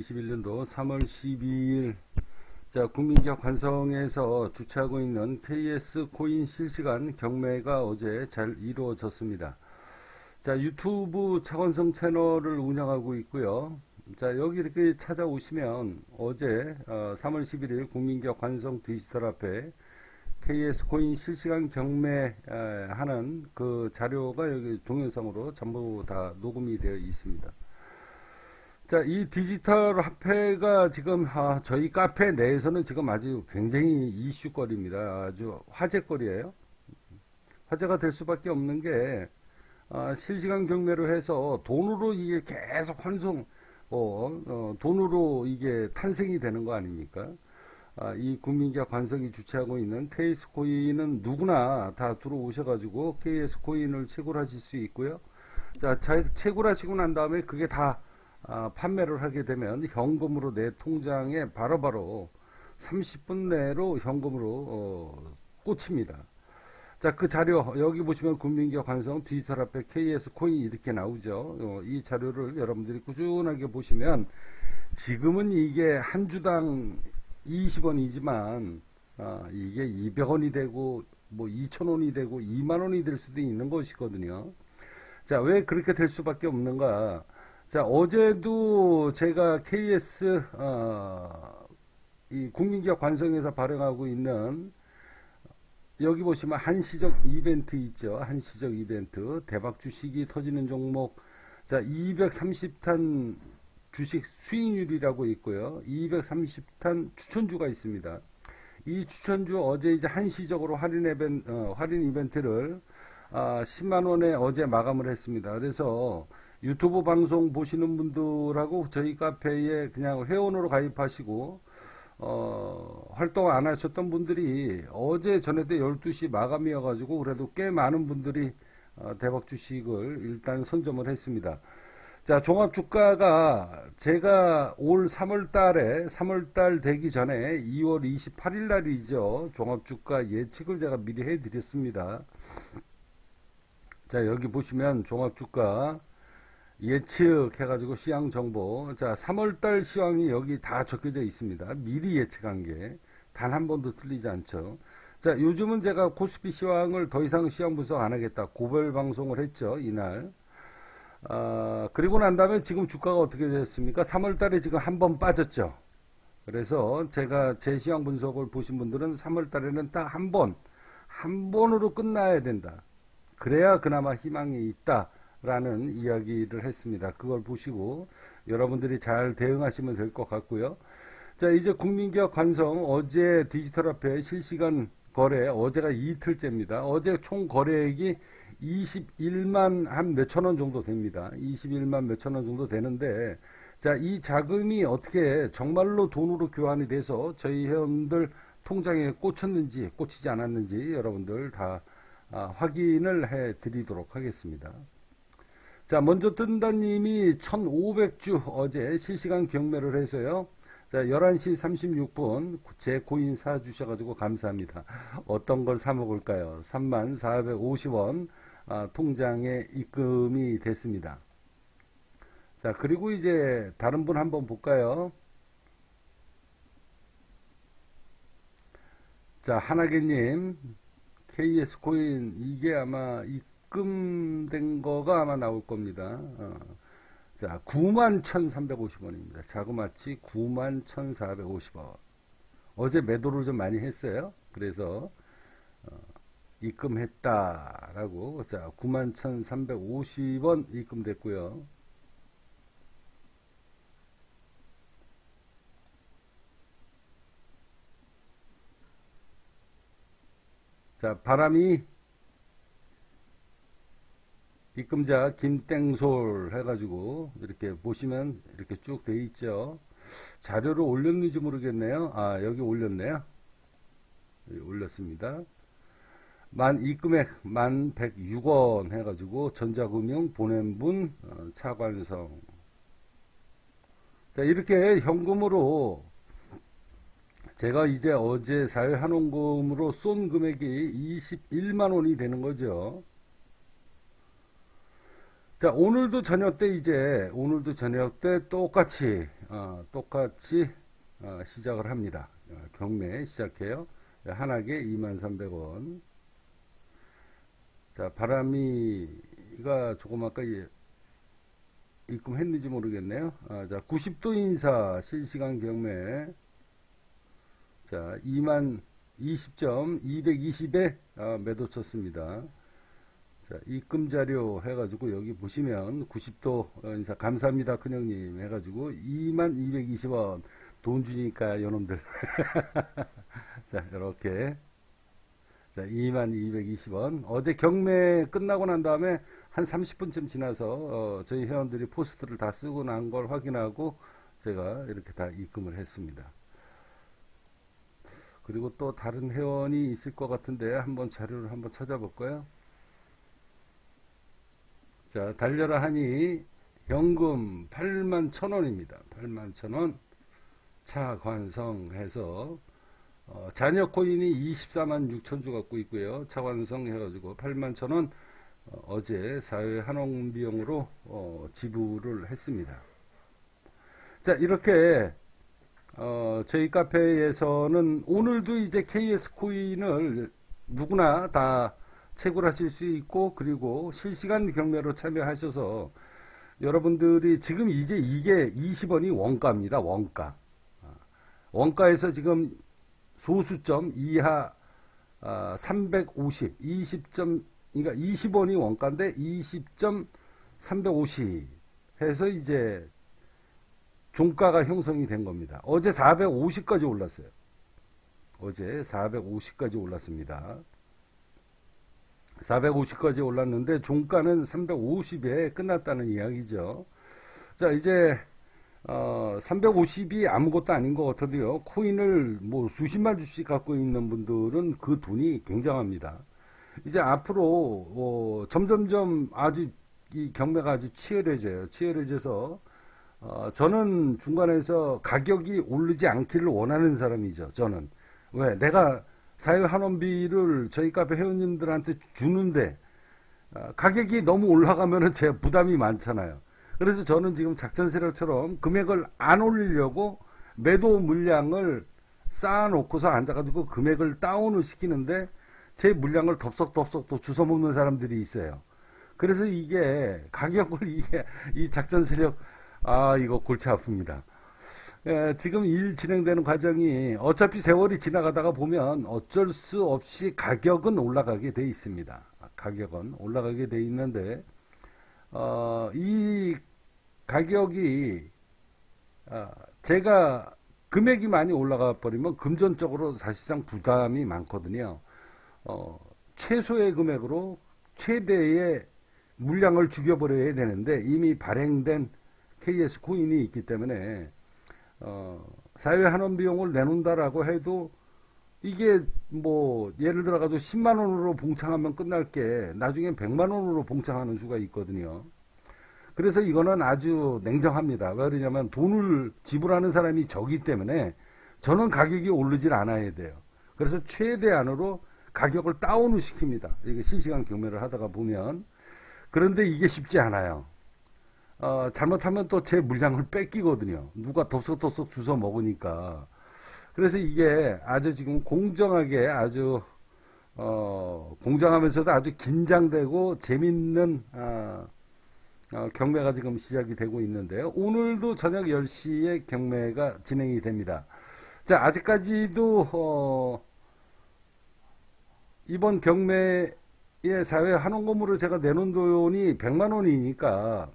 2021년도 3월 12일 자 국민기업 관성에서 주최하고 있는 KS 코인 실시간 경매가 어제 잘 이루어졌습니다. 자 유튜브 차관성 채널을 운영하고 있고요. 자 여기 이렇게 찾아오시면 어제 어, 3월 11일 국민기업 관성 디지털 앞에 KS 코인 실시간 경매 하는 그 자료가 여기 동영상으로 전부 다 녹음이 되어 있습니다. 자, 이 디지털 화폐가 지금 아, 저희 카페 내에서는 지금 아주 굉장히 이슈거리입니다. 아주 화제거리예요. 화제가 될 수밖에 없는 게 아, 실시간 경매로 해서 돈으로 이게 계속 환송, 어, 어, 돈으로 이게 탄생이 되는 거 아닙니까? 아, 이 국민기업 관성이 주최하고 있는 KS 코인은 누구나 다 들어오셔가지고 KS 코인을 채굴하실 수 있고요. 자, 채굴하시고 난 다음에 그게 다 아, 판매를 하게 되면 현금으로 내 통장에 바로바로 30분 내로 현금으로 어, 꽂힙니다. 자, 그 자료 여기 보시면 국민기업 관성 디지털 화폐 KS 코인 이렇게 나오죠. 어, 이 자료를 여러분들이 꾸준하게 보시면 지금은 이게 한 주당 20원이지만 아, 이게 200원이 되고 뭐 2,000원이 되고 2만 원이 될 수도 있는 것이거든요. 자, 왜 그렇게 될 수밖에 없는가? 자, 어제도 제가 KS, 어, 이 국민기업 관성에서 발행하고 있는 여기 보시면 한시적 이벤트 있죠. 한시적 이벤트. 대박 주식이 터지는 종목. 자, 230탄 주식 수익률이라고 있고요. 230탄 추천주가 있습니다. 이 추천주 어제 이제 한시적으로 할인 이벤트, 어, 할인 이벤트를 아, 10만원에 어제 마감을 했습니다. 그래서 유튜브 방송 보시는 분들하고 저희 카페에 그냥 회원으로 가입하시고 어, 활동 안 하셨던 분들이 어제 전에도 12시 마감이어 가지고 그래도 꽤 많은 분들이 어, 대박 주식을 일단 선점을 했습니다. 자, 종합 주가가 제가 올 3월 달에 3월 달 되기 전에 2월 28일 날이죠. 종합 주가 예측을 제가 미리 해 드렸습니다. 자, 여기 보시면 종합 주가 예측해가지고 시황 정보. 자, 3월달 시황이 여기 다 적혀져 있습니다. 미리 예측한 게 단 한 번도 틀리지 않죠. 자, 요즘은 제가 코스피 시황을 더 이상 시황 분석 안 하겠다. 고별 방송을 했죠, 이날. 아, 그리고 난 다음에 지금 주가가 어떻게 됐습니까? 3월달에 지금 한 번 빠졌죠. 그래서 제가 제 시황 분석을 보신 분들은 3월달에는 딱 한 번, 한 번으로 끝나야 된다. 그래야 그나마 희망이 있다. 라는 이야기를 했습니다. 그걸 보시고 여러분들이 잘 대응하시면 될 것 같고요. 자, 이제 국민기업 관성 어제 디지털 화폐 실시간 거래 어제가 이틀째입니다. 어제 총 거래액이 21만 한 몇천 원 정도 됩니다. 21만 몇천 원 정도 되는데 자, 이 자금이 어떻게 정말로 돈으로 교환이 돼서 저희 회원들 통장에 꽂혔는지 꽂히지 않았는지 여러분들 다 아, 확인을 해 드리도록 하겠습니다. 자, 먼저 뜬다님이 1500주 어제 실시간 경매를 해서요. 자, 11시 36분 제 코인 사주셔가지고 감사합니다. 어떤 걸 사먹을까요? 3만 450원 아, 통장에 입금이 됐습니다. 자, 그리고 이제 다른 분 한번 볼까요? 자, 하나개님, KS 코인, 이게 아마 이 입금된 거가 아마 나올 겁니다. 어. 자, 91,350원입니다. 자그마치 91,450원. 어제 매도를 좀 많이 했어요. 그래서 어, 입금했다라고 자 91,350원 입금됐고요. 자 바람이 입금자 김땡솔 해가지고 이렇게 보시면 이렇게 쭉 돼 있죠. 자료를 올렸는지 모르겠네요. 아 여기 올렸네요. 여기 올렸습니다. 만 입금액 만 106원 해가지고 전자금융 보낸 분 어, 차관성 자 이렇게 현금으로 제가 이제 어제 사회한원금으로 쏜 금액이 21만원이 되는 거죠. 자, 오늘도 저녁 때 이제, 오늘도 저녁 때 똑같이, 어, 똑같이 어, 시작을 합니다. 어, 경매 시작해요. 한학에 23,300원. 자, 바람이가 조금 아까 입금했는지 모르겠네요. 아, 자, 90도 인사 실시간 경매. 자, 2만 20점 220에 아, 매도 쳤습니다. 자, 입금 자료 해가지고 여기 보시면 90도 인사 감사합니다 큰형님 해가지고 2만 220원 돈 주니까 요놈들. 자 이렇게. 자 2만 220원. 어제 경매 끝나고 난 다음에 한 30분쯤 지나서 어, 저희 회원들이 포스트를 다 쓰고 난 걸 확인하고 제가 이렇게 다 입금을 했습니다. 그리고 또 다른 회원이 있을 것 같은데 한번 자료를 한번 찾아볼까요 자, 달려라 하니 현금 8만 천원입니다. 8만 천원 차관성해서 어, 자녀 코인이 24만 6천 주 갖고 있고요. 차관성 해가지고 8만 천원 어, 제 사회 한원 비용으로 어, 지불을 했습니다. 자 이렇게 어, 저희 카페에서는 오늘도 이제 KS 코인을 누구나 다 채굴하실 수 있고 그리고 실시간 경매로 참여하셔서 여러분들이 지금 이제 이게 20원이 원가입니다. 원가. 아, 원가에서 지금 소수점 이하 350, 20점, 그러니까 20원이 원가인데 20점 350 해서 이제 종가가 형성이 된 겁니다. 어제 450까지 올랐어요. 어제 450까지 올랐습니다. 450까지 올랐는데 종가는 350에 끝났다는 이야기죠. 자 이제 어, 350이 아무것도 아닌 것 같아도요. 코인을 뭐 수십만 주씩 갖고 있는 분들은 그 돈이 굉장합니다. 이제 앞으로 어, 점점점 아주 이 경매가 아주 치열해져요. 치열해져서 어, 저는 중간에서 가격이 오르지 않기를 원하는 사람이죠. 저는 왜 내가 사회 한원비를 저희 카페 회원님들한테 주는데 어, 가격이 너무 올라가면은 제 부담이 많잖아요. 그래서 저는 지금 작전 세력처럼 금액을 안 올리려고 매도 물량을 쌓아놓고서 앉아가지고 금액을 다운을 시키는데 제 물량을 덥석덥석 또 주워 먹는 사람들이 있어요. 그래서 이게 가격을 이게 이 작전 세력 아 이거 골치 아픕니다. 예, 지금 일 진행되는 과정이 어차피 세월이 지나가다가 보면 어쩔 수 없이 가격은 올라가게 돼 있습니다. 가격은 올라가게 돼 있는데 어, 이 가격이 어, 제가 금액이 많이 올라가 버리면 금전적으로 사실상 부담이 많거든요. 어, 최소의 금액으로 최대의 물량을 죽여버려야 되는데 이미 발행된 KS 코인이 있기 때문에 어, 사회 한원 비용을 내놓는다라고 해도 이게 뭐 예를 들어 가지고 10만 원으로 봉창하면 끝날 게 나중엔 100만 원으로 봉창하는 수가 있거든요. 그래서 이거는 아주 냉정합니다. 왜 그러냐면 돈을 지불하는 사람이 적기 때문에 저는 가격이 오르질 않아야 돼요. 그래서 최대한으로 가격을 다운을 시킵니다. 이게 실시간 경매를 하다가 보면 그런데 이게 쉽지 않아요. 어, 잘못하면 또 제 물량을 뺏기거든요. 누가 덥석덥석 주워 먹으니까. 그래서 이게 아주 지금 공정하게 아주 어, 공정하면서도 아주 긴장되고 재밌는 어, 어, 경매가 지금 시작이 되고 있는데요. 오늘도 저녁 10시에 경매가 진행이 됩니다. 자, 아직까지도 어, 이번 경매의 사회 한원 건물을 제가 내놓은 돈이 100만 원이니까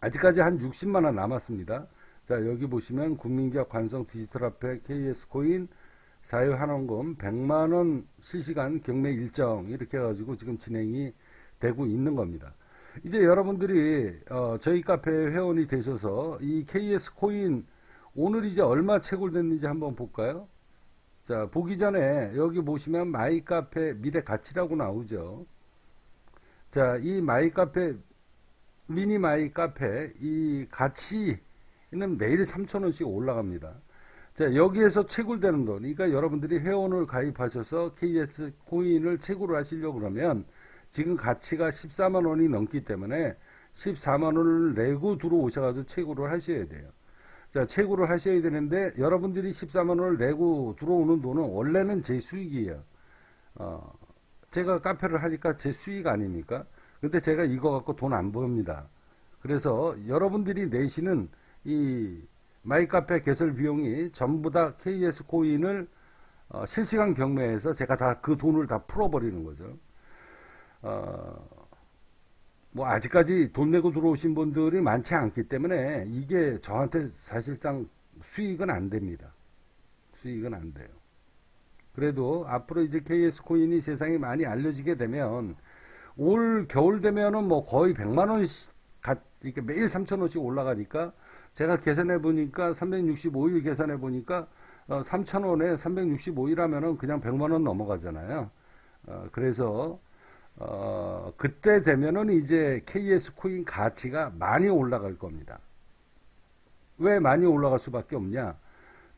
아직까지 한 60만 원 남았습니다. 자 여기 보시면 국민기업 관성 디지털 화폐 KS 코인 사유 한원금 100만 원 실시간 경매 일정 이렇게 해가지고 지금 진행이 되고 있는 겁니다. 이제 여러분들이 어, 저희 카페 회원이 되셔서 이 KS 코인 오늘 이제 얼마 채굴됐는지 한번 볼까요? 자 보기 전에 여기 보시면 my 카페 미래 가치라고 나오죠. 자 이 my 카페 미니 my 카페 이 가치는 매일 3천원씩 올라갑니다. 자, 여기에서 채굴되는 돈, 그러니까 여러분들이 회원을 가입하셔서 KS 코인을 채굴을 하시려고 그러면 지금 가치가 14만 원이 넘기 때문에 14만 원을 내고 들어오셔가지고 채굴을 하셔야 돼요. 자, 채굴을 하셔야 되는데 여러분들이 14만 원을 내고 들어오는 돈은 원래는 제 수익이에요. 어, 제가 카페를 하니까 제 수익 아닙니까? 근데 제가 이거 갖고 돈안 벌입니다. 그래서 여러분들이 내시는 이 마이카페 개설 비용이 전부 다 KS 코인을 어, 실시간 경매에서 제가 다 그 돈을 다 풀어버리는 거죠. 어, 뭐 아직까지 돈 내고 들어오신 분들이 많지 않기 때문에 이게 저한테 사실상 수익은 안 됩니다. 수익은 안 돼요. 그래도 앞으로 이제 KS 코인이 세상에 많이 알려지게 되면 올 겨울 되면은 뭐 거의 100만 원씩 이렇게 매일 3천 원씩 올라가니까 제가 계산해 보니까 365일 계산해 보니까 어, 3천 원에 365일 하면은 그냥 100만 원 넘어가잖아요. 어, 그래서 어, 그때 되면은 이제 KS 코인 가치가 많이 올라갈 겁니다. 왜 많이 올라갈 수밖에 없냐?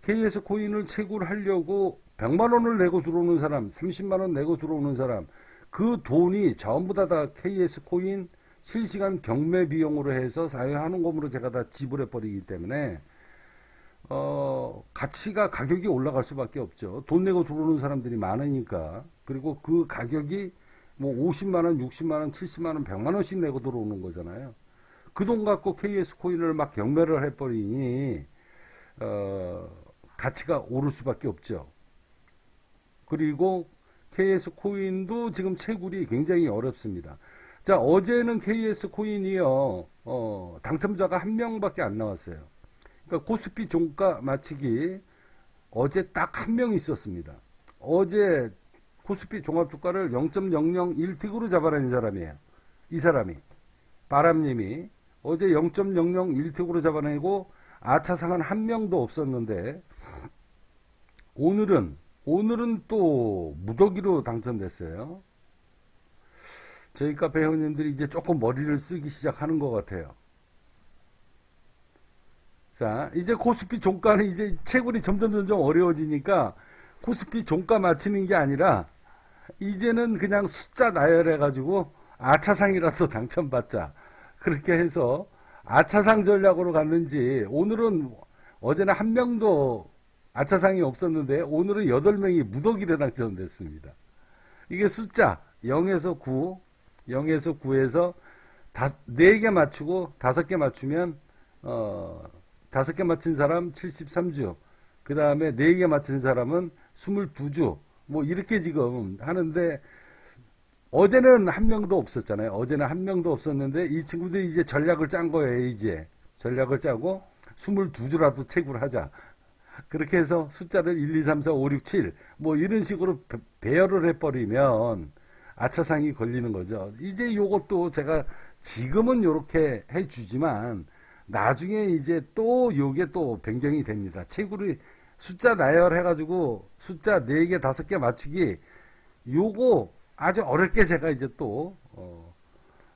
KS 코인을 채굴하려고 100만 원을 내고 들어오는 사람, 30만 원 내고 들어오는 사람, 그 돈이 전부 다, 다 KS 코인 실시간 경매 비용으로 해서 사회하는 것으로 제가 다 지불해 버리기 때문에 어, 가치가 가격이 올라갈 수밖에 없죠. 돈 내고 들어오는 사람들이 많으니까. 그리고 그 가격이 뭐 50만 원, 60만 원, 70만 원, 100만 원씩 내고 들어오는 거잖아요. 그 돈 갖고 KS 코인을 막 경매를 해 버리니 어, 가치가 오를 수밖에 없죠. 그리고 KS 코인도 지금 채굴이 굉장히 어렵습니다. 자, 어제는 KS 코인이요, 어, 당첨자가 한 명밖에 안 나왔어요. 그러니까 코스피 종가 맞추기 어제 딱 한 명 있었습니다. 어제 코스피 종합 주가를 0.001틱으로 잡아낸 사람이에요. 이 사람이. 바람님이 어제 0.001틱으로 잡아내고 아차상은 한 명도 없었는데 오늘은 오늘은 또 무더기로 당첨됐어요. 저희 카페 회원님들이 이제 조금 머리를 쓰기 시작하는 것 같아요. 자, 이제 코스피 종가는 이제 채굴이 점점 점점 어려워지니까 코스피 종가 맞추는 게 아니라 이제는 그냥 숫자 나열해 가지고 아차상이라도 당첨받자. 그렇게 해서 아차상 전략으로 갔는지 오늘은 어제는 한 명도 아차상이 없었는데 오늘은 8명이 무더기로 당첨됐습니다. 이게 숫자 0에서 9, 0에서 9에서 다, 4개 맞추고 5개 맞추면 어, 5개 맞힌 사람 73주 그 다음에 4개 맞힌 사람은 22주 뭐 이렇게 지금 하는데 어제는 한 명도 없었잖아요. 어제는 한 명도 없었는데 이 친구들이 이제 전략을 짠 거예요. 이제 전략을 짜고 22주라도 채굴 하자. 그렇게 해서 숫자를 1, 2, 3, 4, 5, 6, 7 뭐 이런 식으로 배열을 해버리면 아차상이 걸리는 거죠. 이제 요것도 제가 지금은 요렇게 해주지만 나중에 이제 또 요게 또 변경이 됩니다. 채굴이 숫자 나열해가지고 숫자 4개, 5개 맞추기 요거 아주 어렵게 제가 이제 또 어,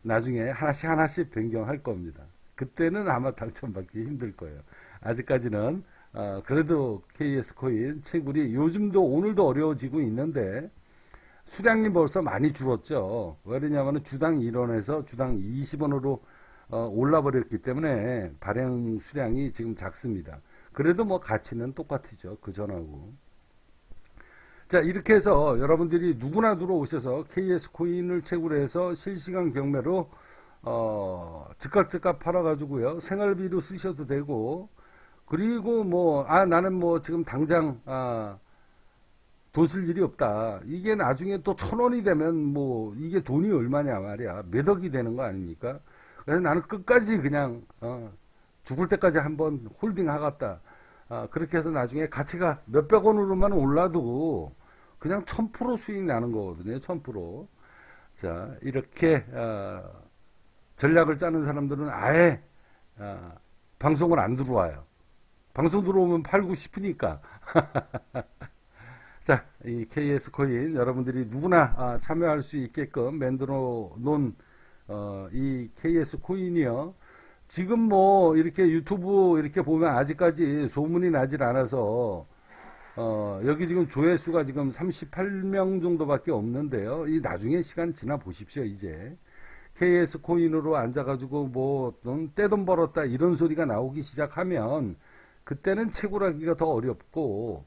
나중에 하나씩 하나씩 변경할 겁니다. 그때는 아마 당첨받기 힘들 거예요. 아직까지는 어, 그래도 KS 코인 채굴이 요즘도 오늘도 어려워지고 있는데 수량이 벌써 많이 줄었죠. 왜냐하면 주당 1원에서 주당 20원으로 어, 올라버렸기 때문에 발행 수량이 지금 작습니다. 그래도 뭐 가치는 똑같죠. 그 전하고. 자, 이렇게 해서 여러분들이 누구나 들어오셔서 KS 코인을 채굴해서 실시간 경매로 어, 즉각 즉각 팔아가지고요. 생활비로 쓰셔도 되고, 그리고 뭐, 아, 나는 뭐 지금 당장, 아, 돈 쓸 일이 없다. 이게 나중에 또 천 원이 되면 뭐, 이게 돈이 얼마냐 말이야. 몇 억이 되는 거 아닙니까? 그래서 나는 끝까지 그냥, 어, 죽을 때까지 한번 holding 하겠다. 아, 그렇게 해서 나중에 가치가 몇백 원으로만 올라도 그냥 천 프로 수익 나는 거거든요. 천 프로. 자, 이렇게, 어, 전략을 짜는 사람들은 아예, 어, 방송을 안 들어와요. 방송 들어오면 팔고 싶으니까. 자, 이 KS 코인 여러분들이 누구나 아, 참여할 수 있게끔 만들어 놓은 어, 이 KS 코인이요. 지금 뭐 이렇게 유튜브 이렇게 보면 아직까지 소문이 나질 않아서 어, 여기 지금 조회수가 지금 38명 정도밖에 없는데요. 이 나중에 시간 지나 보십시오, 이제. KS 코인으로 앉아가지고 뭐, 음, 떼돈 벌었다 이런 소리가 나오기 시작하면 그때는 채굴하기가 더 어렵고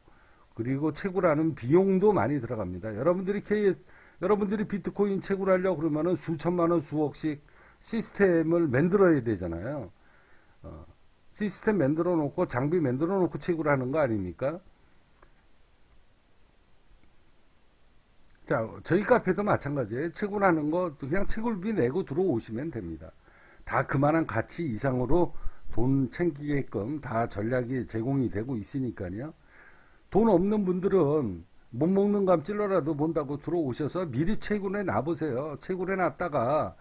그리고 채굴하는 비용도 많이 들어갑니다. 여러분들이 K, 여러분들이 비트코인 채굴하려고 그러면은 수천만 원, 수억씩 시스템을 만들어야 되잖아요. 어, 시스템 만들어 놓고 장비 만들어 놓고 채굴하는 거 아닙니까? 자, 저희 카페도 마찬가지예요. 채굴하는 거 그냥 채굴비 내고 들어오시면 됩니다. 다 그만한 가치 이상으로 돈 챙기게끔 다 전략이 제공이 되고 있으니까요. 돈 없는 분들은 못 먹는 감 찔러라도 본다고 들어오셔서 미리 채굴해 놔보세요. 채굴해 놨다가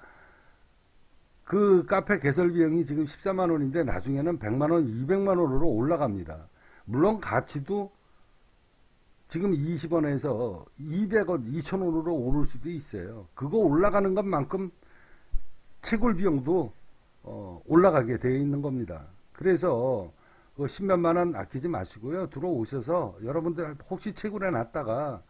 그 카페 개설 비용이 지금 14만 원인데 나중에는 100만 원, 200만 원으로 올라갑니다. 물론 가치도 지금 20원에서 200원, 2000원으로 오를 수도 있어요. 그거 올라가는 것만큼 채굴 비용도 어, 올라가게 되어 있는 겁니다. 그래서 그 10몇만 원 아끼지 마시고요. 들어오셔서 여러분들 혹시 채굴해 놨다가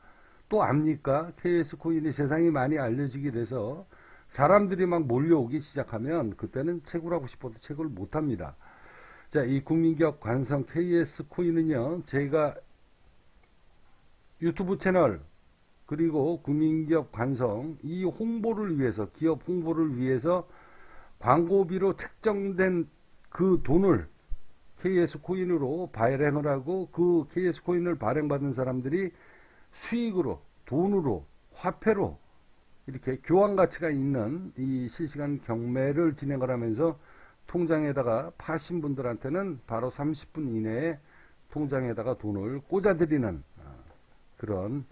또 압니까? KS 코인이 세상이 많이 알려지게 돼서 사람들이 막 몰려오기 시작하면 그때는 채굴하고 싶어도 채굴 못 합니다. 자, 이 국민기업 관성 KS 코인은요, 제가 유튜브 채널 그리고 국민기업 관성 이 홍보를 위해서 기업 홍보를 위해서 광고비로 책정된 그 돈을 KS 코인으로 발행을 하고 그 KS 코인을 발행받은 사람들이 수익으로 돈으로 화폐로 이렇게 교환 가치가 있는 이 실시간 경매를 진행을 하면서 통장에다가 파신 분들한테는 바로 30분 이내에 통장에다가 돈을 꽂아드리는 그런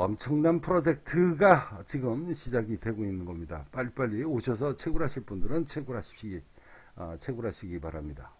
엄청난 프로젝트가 지금 시작이 되고 있는 겁니다. 빨리빨리 오셔서 채굴하실 분들은 채굴하시기, 어, 채굴하시기 바랍니다.